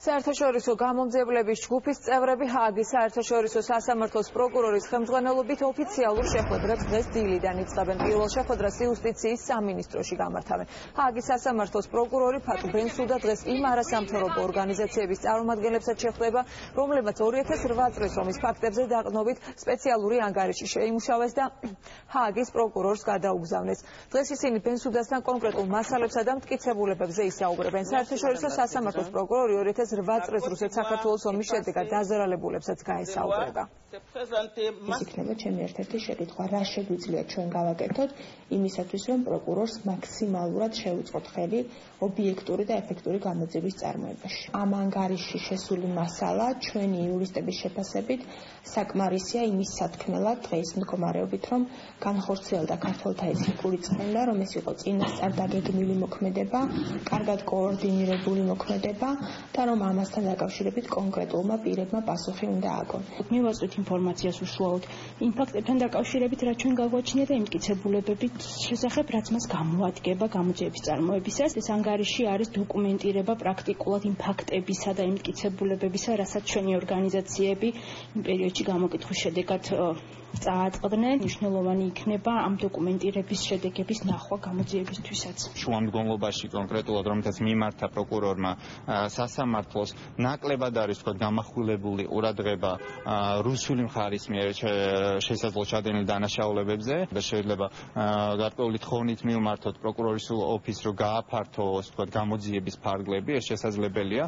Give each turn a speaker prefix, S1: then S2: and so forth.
S1: საერთაშორისო გამომძიებლების ჯგუფის წევრები ჰააგის საერთაშორისო სასამართლოს პროკურორის ხელმძღვანელობით ოფიციალურ შეხვედრებს დღეს დილიდან იწყებენ. პირველ შეხვედრას იუსტიციის სამინისტროში გამართავენ. ჰააგის სასამართლოს პროკურორი ფატუ ბენსუდა დღეს იმ არასამთავრობო ორგანიზაციების წარმომადგენლებსაც შეხვდება, რომლებმაც 2008 წლის ომის ფაქტებზე დაყრდნობით სპეციალური ანგარიში შეიმუშავეს და ჰააგის პროკურორს გადაუგზავნეს. დღეს ისინი ბენსუდასთან კონკრეტულ მასალებსა და მტკიცებულებებზე ისაუბრებენ. საერთაშორისო სასამართლოს პროკურორი 2000 8 წლის რუსეთ საქართველოს ომის შედეგად დაზარალებულებსაც გაესაუბრება.
S2: ეს იქნება ჩემი ერთ-ერთი შეკითხვა, რა შეგვიძლია ჩვენ გავაკეთოთ იმისათვის, რომ პროკურორს მაქსიმალურად შევუწყოთ ხელი ობიექტური და ეფექტური გამოძიების წარმოებაში. ამ ანგარიში შესული მასალა ჩვენი იურისტების შეფასებით საკმარისია იმის სათქმელად დღეს მდგომარეობით, რომ განხორციელდა ქართულთა ეთიკური წმენდა, რომ ეს იყო წინასწარ დაგეგმილი მოქმედება, კარგად კოორდინირებული მოქმედება და რომ ამასთან დაკავშირებით კონკრეტულმა პირებმა პასუხი უნდა ააგონ.
S3: მივაწვით ინფორმაციას უშუალოდ იმ ფაქტებთან დაკავშირებით, რაც ჩვენ გაგვაჩნია და იმტკიცებულებებით შესახებ, რაც მას გამოადგება გამოძიების წარმოებისას. ეს ანგარიში არის დოკუმენტირება პრაქტიკულად იმ ფაქტებისა და იმტკიცებულებებისა, რასაც ჩვენი ორგანიზაციები იმ პერიოდში გამოკითხვის შედეგად წააწყდნენ. მნიშვნელოვანი იქნება ამ დოკუმენტირების შედეგების ნახვა გამოძიებისთვისაც.
S4: შუამდგომლობაში კონკრეტულად რომელთაც მიმართა პროკურორმა სასამართლოს ნაკლებად არის თქვა გამახვილებული ყურადღება რუსული მხარის მიერ შესაძლო ჩადენილ დანაშაულებებზე და შეიძლება გარკვეული თხოვნით მივმართოთ პროკურორის ოფისს რომ გააფართოს თქვა გამოძიების ფარგლები ეს შესაძლებელია